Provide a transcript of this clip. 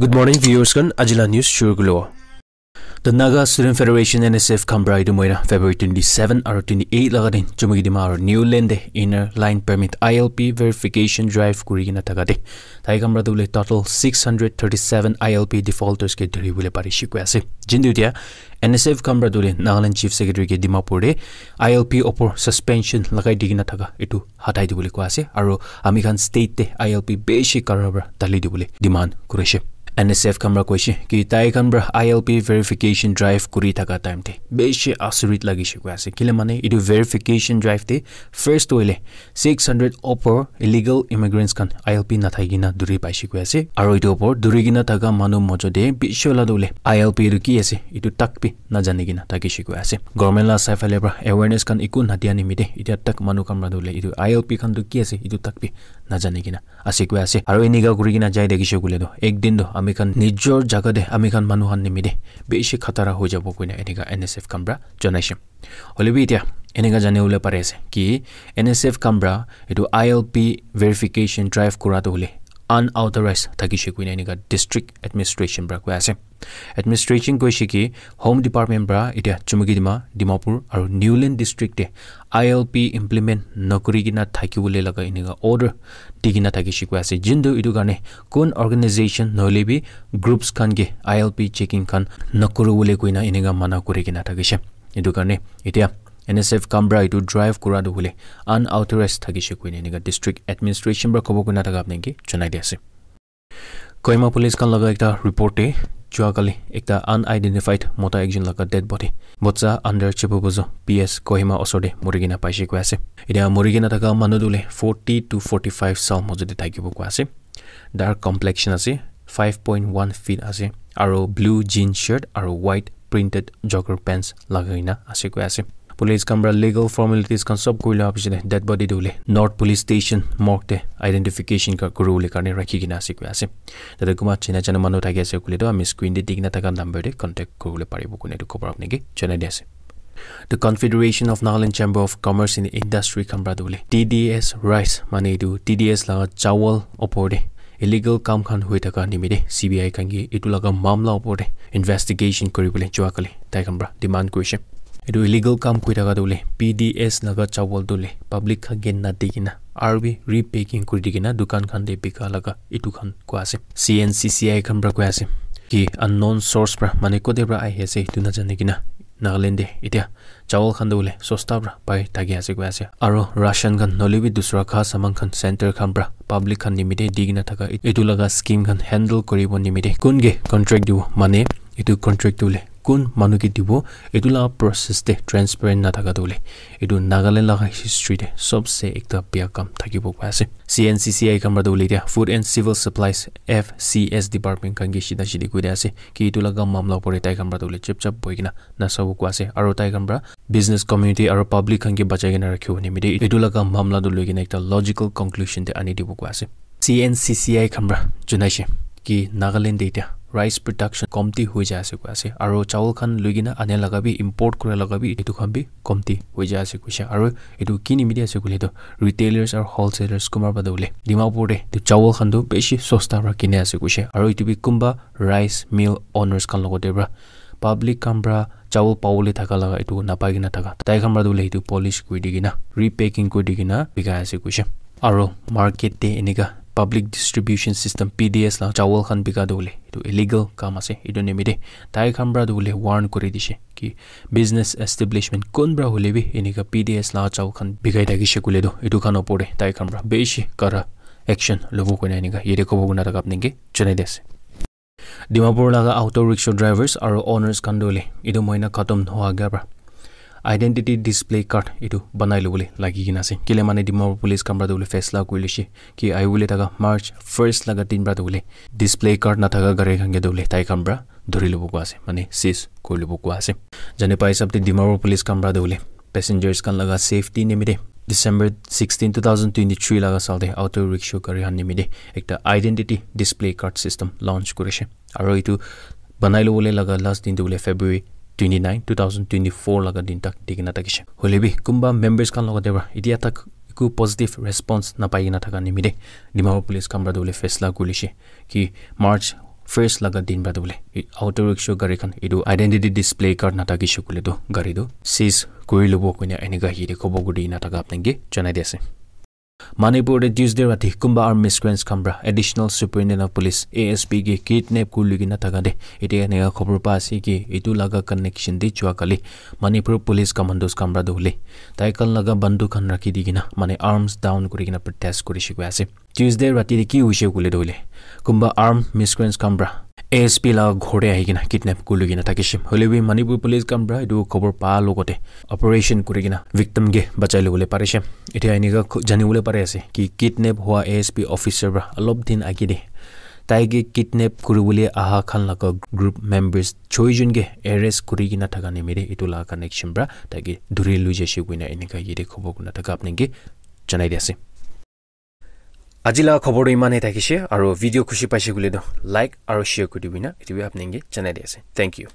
Good morning viewers kan Ajila News shuru gulo. The Naga Student Federation NSF Canberra idu moina February 27 or 28 laga din chumugi dima New Land inner line permit ILP verification drive kuri gina taga de. Tai Canberra dule total 637 ILP defaulters ke dhuri bule pari shikwe ase. Jindu dia NSF Canberra dule Nagaland Chief Secretary ke Dimapur de ILP opor suspension lagai digina taga itu hatai di bule ko ase aro ami kan state de ILP beshi karabra dali di bule demand kureshe. NSF kamra koishi ki tai kamra ILP verification drive kuri thaka time te beshi asurit lagi shi kwa ase kile mane idu verification drive te first oile 600 upper illegal immigrants kan ILP na thai gina duri pai shi kwa ase aro idu upor duri gina thaka manu mojo de bishola dole ILP ru ki ase idu takpi na jani gina taki shi kwa ase government la sai fale bra awareness kan ikun na dia ni mide idia tak manu kamra dole idu ILP kan du ki ase idu takpi na jani gina ase kwa ase aro eniga kuri gina jai de gisho kule do ek din do আমি খান নিজৰ জাগাতে আমি খান মানুহৰ নিমিতে বেছি খাতাৰা হৈ যাব কৈনে? এনেকুৱা N S F কামৰা জনাইছে। হ'লেও এতিয়া এনেকুৱা জানিবলৈ পাৰে আছে কি এন এছ এফ কামৰা এইটো I L P verification drive কৰাটো হ'লে আনআউথৰাইজ থাকিছে কৈনে এনেকুৱা ডিষ্ট্ৰিক্ট এডমিনিষ্ট্ৰেশ্যন পৰা কৈ আছে এডমিনিষ্ট্ৰেশ্যন কৈছে কি হোম ডিপাৰ্টমেণ্ট পৰা এতিয়া চুমুকি ডিমা ডিমাপুৰ আৰু নিউলেণ্ড ডিষ্ট্ৰিক্টে আই এল পি ইমপ্লিমেণ্ট নকৰি কিনা থাকিবলৈ লগা এনেকুৱা অৰ্ডাৰ দি কিনা থাকিছে কৈ আছে যোনটো এইটো কাৰণে কোন অৰ্গেনাইজেশ্যন নহ'লে বি গ্ৰুপছ খানকে আই এল পি চেকিং খান নকৰোঁ বুলি কৈ না এনেকুৱা মানা কৰি কিনা থাকিছে এইটো কাৰণে এতিয়া এন এছ এফ কামৰা এইটো ড্ৰাইভ কৰাটো বোলে আনআউথৰাইজ থাকিছে কৈ এনেকুৱা ডিষ্ট্ৰিক্ট এডমিনিষ্ট্ৰেশ্যন পৰা ক'ব কৈ নাথাকা আপোনালোকে জনাই দি আছে কইমা পুলিচখন লগা এটা ৰিপৰ্টে যোৱাকালি এটা আনআইডেণ্টিফাইড মতা একজন লগা ডেড বডি বচ্চা আণ্ডাৰ চেপুবুজো পি এছ কহিমা ওচৰতে মৰি কিনা পাইছে কৈ আছে এতিয়া মৰি কিনা থকা মানুহ দলে ফৰ্টি টু ফৰ্টি ফাইভ চাল মাজতে থাকিব কোৱা আছে ডাৰ্ক কমপ্লেক্সন আছে ফাইভ পইণ্ট ওৱান ফিট আছে আৰু ব্লু জিন্স শ্বাৰ্ট আৰু হোৱাইট প্ৰিণ্টেড জগাৰ পেণ্টছ লগাই কিনা আছে কৈ আছে পুলিচ কামৰা লিগেল ফৰ্মেলিটিজ kan চব কৰি লোৱাৰ পিছতে ডেড বডি দিলে নৰ্থ পুলিচ ষ্টেচন মৰ্কতে আইডেণ্টিফিকেশ্যন কৰিবলৈ কাৰণে ৰাখি কিনে আছে কৈ আছে তাতে কোনোবা চিনা চিনা মানুহ থাকি আছে বুলিতো আমি স্ক্ৰীণ দি দি কিনে থকা নাম্বাৰতে কণ্টেক্ট কৰিবলৈ পাৰিব কোনে এইটো খবৰ আপোনালোকে জনাই দি আছে the confederation of Nagaland chamber of commerce in industry কামৰাটো বোলে টি ডি এছ ৰাইচ মানে এইটো টি ডি এছ লগা চাৱল ওপৰতে ইলিগেল কাম খান হৈ থকা নিমিত্তে চি বি আই খানকি এইটো লগা মামলা ওপৰতে ইনভেষ্টিগেশ্যন এইটো ইলিগেল কাম কৰি থকা দলে পি ডি এছ লগা চাউল দলে পাব্লিক খান গেন না দি কিনা আৰু বি ৰিপেকিং কৰি দি কিনা দোকান খান দি বিকা লগা এইটো খান কোৱা আছে C N C C I খান পৰা কৈ আছে কি আননন চ'ৰ্চ পৰা মানে ক'তে পৰা আহি আছে সেইটো নাজানে কিনা নাগালেণ্ডে এতিয়া চাউল খান বোলে সস্তা পৰা পাই থাকি আছে কৈ আছে আৰু ৰাচন খান নলিবি দুচৰা খা চামান খান চেণ্টাৰ খান পৰা পাব্লিক খান নিমিতে দি কিনা থকা এইটো লগা স্কিম খান হেণ্ডেল কৰিব নিমিতে কোনগে কণ্ট্ৰেক্ট দিব মানে এইটো কণ্ট্ৰেক্ট বোলে কোন মানুহকে দিব এইটো লগা প্ৰচেছতে ট্ৰেন্সপেৰেণ্ট নাথাকাটো বোলে। এইটো নাগালেণ্ড লগা হিষ্ট্ৰীতে চবচে একটা বেয়া কাম থাকিব পাই আছে। C N C C I কামৰাটো বোলে এতিয়া food and civil supplies F C S department কাংগী চিধা চিধি কৈ আছে। কি এইটো লগা মামলা পৰে তাই কামৰাটো বোলে চিপ চাপ বহি কিনা নাচাব কোৱা আছে। আৰু তাই কামৰা বিজনেছ কমিউনিটি আৰু পাব্লিক খানকে বাচাই কিনে ৰাখিব নিমিতে এইটো লগা মামলাটো লৈ কিনে এটা লজিকেল কনক্লুশ্যনতে আনি দিব কোৱা আছে। C N C C I কামৰা জনাইছে। কি নাগালেণ্ডে এতিয়া ৰাইচ প্ৰডাকশ্যন কমটি হৈ যায় আছে কৈ আছে আৰু চাউল খান লৈ কিনে আনে লগাবি ইম্পৰ্ট কৰা লগাবি এইটো খান বি কমটি হৈ যায় আছে কৈছে আৰু এইটো কি নিমিতি আছে বুলি সেইটো ৰিটেইলাৰ্ছ আৰু হ'লচেলাৰ্ছ কোনোবাৰ বাদে বোলে ডিমাপুৰতে চাউল খানটো বেছি সস্তাৰ পৰা কিনে আছে কৈছে আৰু এইটো বি কোনোবা ৰাইচ মিল অনাৰ্ছ খান লগতে পৰা পাব্লিক কাম পৰা চাউল পাবলৈ থকা লগা এইটো নাপাই কিনে থকা তাই কাম পৰা বোলে সেইটো পলিচ কৰি দি কিনা ৰিপেকিং কৰি দি কিনা বিকাই আছে কৈছে আৰু মাৰ্কেটতে এনেকুৱা public distribution system P D S লা চাউল খান বিকা দৌলে এইটো ইলিগেল কাম আছে এইটো নিমিতে তাই খান পৰা দৌলে ৱাৰ্ণ কৰি দিছে কি বিজনেছ এষ্টাব্লিছমেণ্ট কোনবা হ'লে বি এনেকুৱা পি ডি এছ লা চাউল খান বিকাই থাকিছে ক'লে দো এইটো খান ওপৰে তাই খান পৰা বেছি কাৰা একশ্যন ল'ব কৈ নাই এনেকুৱা ইয়াতে ক'ব গুণা থকা আপোনালোকে জনাই দি আছে ডিমাপুৰ লগা আউট ৰিক্সা ড্ৰাইভাৰ্ছ আৰু অনাৰ্ছ খান এইটো মইনা খতম নোহোৱাগৈ পৰা আইডেণ্টিটি ডিছপ্লে কাৰ্ড এইটো বনাই ল'বলৈ লাগি কিনা আছে কেলে মানে ডিমাপুৰ পুলিচ কামৰাটো বোলে ফেচলা কৰি লৈছে কি আই বোলে থকা মাৰ্চ ফাৰ্ষ্ট লগা তিনিবাৰটো বোলে ডিছপ্লে কাৰ্ড নাথাকা গাড়ী সংখ্যাটো বোলে তাই কামৰা ধৰি ল'ব কোৱা আছে মানে চিজ কৰি ল'ব কোৱা আছে যেনে পাই হিচাপতে ডিমাপুৰ পুলিচ কামৰাটো বোলে পেচেঞ্জাৰ্ছ কাৰণ লগা safety নিমিতে December sixteen two thousand twenty three লগা চাওঁতে অ'টো ৰিক্সা গাড়ী হান নিমিতে এটা identity display card system launch কৰিছে আৰু এইটো বনাই ল'বলৈ লগা লাষ্ট দিনটো বোলে February laga din tak dikina takishe holebi kumba members kan loga dewa idia tak ku positive response na paigina thaka nimide dimapur police kamra dole fesla gulishe ki march first laga din ba dole auto rickshaw gari kan idu identity display card na takishe kule do gari do sis kuri lobo kunya eniga hire kobogudi na taka apnenge chanai dese Kumba arm miscreants kambra additional superintendent of police ASP ge kidnap kulugi na taga de ite ne ga khobor pa si ki itu laga connection de chua kali Manipur police commandos kambra dole tai kal laga bandu khan rakhi digina mane arms down kuri gina protest kuri shi ase Tuesday rati de ki ushe kule dole kumba arm miscreants kambra A S P লগত ঘৰতে আহি কিনে kidnap কৰি কিনে থাকিছিল হ'লেও Manipur police কামৰা এইটো খবৰ পোৱাৰ লগতে। অপাৰেশ্যন কৰি কিনে ভিক্টমকে বচাই ল'বলৈ পাৰিছে এতিয়া এনেকুৱা জানিবলৈ পাৰে আছে কি কিডনেপ হোৱা এ এছ পি অফিচাৰ পৰা অলপ দিন দিয়ে তাইকে কিডনেপ কৰিবলৈ অহা খান লগা গ্ৰুপ মেম্বাৰ্ছ ছয়জনকে এৰেষ্ট কৰি কিনে থকা নেমেৰে এইটো লগা কানেকশ্যন পৰা তাইকে ধৰি লৈ যাইছে কিনে এনেকুৱা ইয়াতে খবৰ নাথাকা আপোনালোকে জনাই দি আছে। আজিলা খবৰটো ইমানেই থাকিছে আৰু ভিডিঅ' খুচি পাইছে বুলি লাইক আৰু শ্বেয়াৰ কৰি দিবি না এইটোৱে আপোনালোকে জনাই দি আছে। Thank U